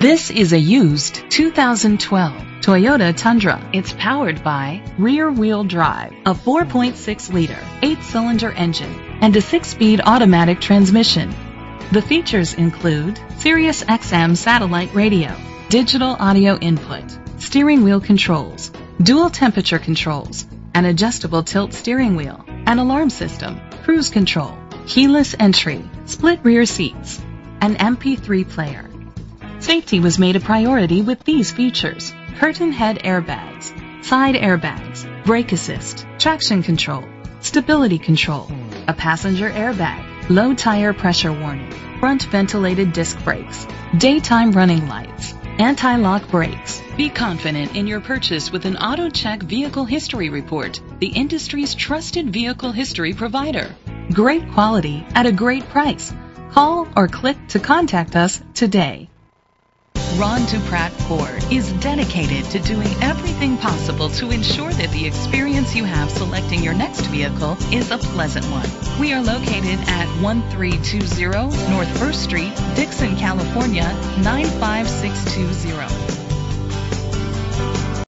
This is a used 2012 Toyota Tundra. It's powered by rear-wheel drive, a 4.6-liter, eight-cylinder engine, and a six-speed automatic transmission. The features include Sirius XM satellite radio, digital audio input, steering wheel controls, dual temperature controls, an adjustable tilt steering wheel, an alarm system, cruise control, keyless entry, split rear seats, an MP3 player. Safety was made a priority with these features. Curtain head airbags, side airbags, brake assist, traction control, stability control, a passenger airbag, low tire pressure warning, front ventilated disc brakes, daytime running lights, anti-lock brakes. Be confident in your purchase with an AutoCheck Vehicle History Report, the industry's trusted vehicle history provider. Great quality at a great price. Call or click to contact us today. Ron DuPratt Ford is dedicated to doing everything possible to ensure that the experience you have selecting your next vehicle is a pleasant one. We are located at 1320 North 1st Street, Dixon, California 95620.